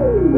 Yeah.